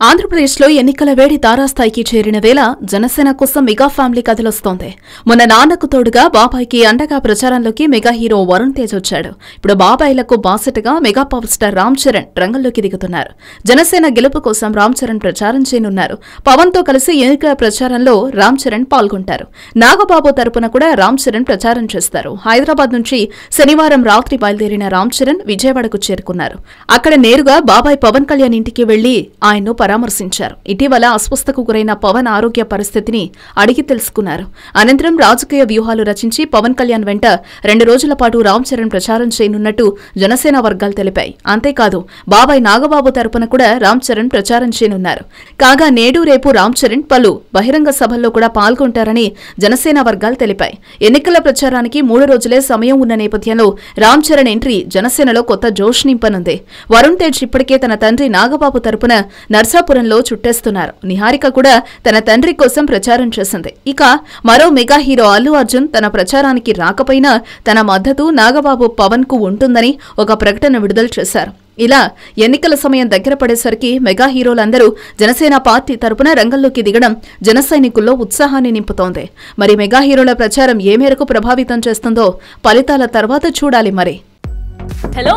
ఆంధ్రప్రదేశ్లో ఎన్నికల వేడి తారాస్థాయికి చేరిన వేళ జనసేన కోసం మెగా ఫ్యామిలీ కథలొస్తోంది. మొన్న నాన్నకు తోడుగా బాబాయ్కి అండగా ప్రచారంలోకి మెగా హీరో వరుణ్ తేజ్ వచ్చాడు. ఇప్పుడు బాబాయ్లకు బాసటగా mega power star Ram Charan రంగంలోకి దిగుతున్నారు. జనసేన గెలుపు కోసం రామ్ చరణ్ ప్రచారం చేయనున్నారు. పవన్తో కలిసి ఎన్నికల ప్రచారంలో రామ్ చరణ్ పాల్గొంటారు. నాగబాబు తరపున కూడా రామ్ చరణ్ ప్రచారం చేస్తారు. హైదరాబాద్ నుంచి శనివారం రాత్రి బయలుదేరిన రామ్ చరణ్ విజయవాడకు చేరుకున్నారు. అక్కడ నేరుగా బాబాయ్ పవన్ కళ్యాణ్ ఇంటికి వెళ్ళి ఆయన్ను పరామర్శించారు. ఇటీవల అస్వస్థకు గురైన పవన్ ఆరోగ్య పరిస్థితిని అడిగి తెలుసుకున్నారు. అనంతరం రాజకీయ వ్యూహాలు రచించి పవన్ కళ్యాణ్ వెంట రెండు రోజుల పాటు రామ్ చరణ్ ప్రచారం చేయనున్నట్టు జనసేన వర్గాలు తెలిపాయి. అంతేకాదు బాబాయ్ నాగబాబు తరపున కూడా రామ్ చరణ్ ప్రచారం చేయనున్నారు. కాగా నేడు రేపు రామ్ చరణ్ పలు బహిరంగ సభల్లో కూడా పాల్గొంటారని జనసేన వర్గాలు తెలిపాయి. ఎన్నికల ప్రచారానికి మూడు రోజులే సమయం ఉన్న నేపథ్యంలో రామ్ చరణ్ ఎంట్రీ జనసేనలో కొత్త జోష్ నింపనుంది. వరుణ్ తేజ్ ఇప్పటికే తన తండ్రి నాగబాబు తరపున దుర్గాపురంలో చుట్టేస్తున్నారు. నిహారిక కూడా తన తండ్రి కోసం ప్రచారం చేసింది. ఇక మరో మెగా హీరో అల్లు అర్జున్ తన ప్రచారానికి రాకపోయినా తన మద్దతు నాగబాబు పవన్కు ఉంటుందని ఒక ప్రకటన విడుదల చేశారు. ఇలా ఎన్నికల సమయం దగ్గర పడేసరికి మెగా హీరోలందరూ జనసేన పార్టీ తరపున రంగంలోకి దిగడం జన సైనికుల్లో ఉత్సాహాన్ని నింపుతోంది. మరి మెగా హీరోల ప్రచారం ఏ మేరకు ప్రభావితం చేస్తుందో ఫలితాల తర్వాత చూడాలి మరి. హలో!